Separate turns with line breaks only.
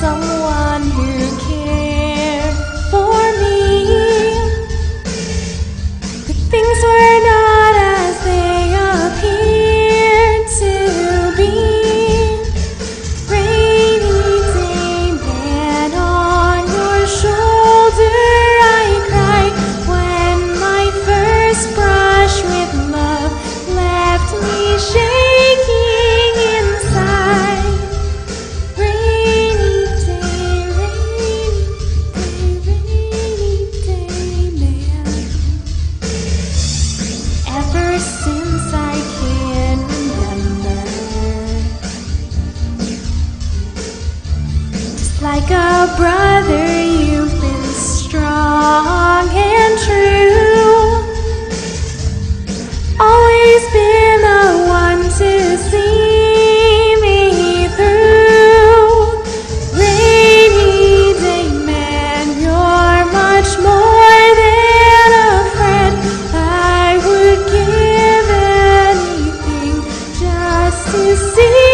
someone who cared for me. Things were A brother, you've been strong and true. Always been the one to see me through. Rainy day man, you're much more than a friend. I would give anything just to see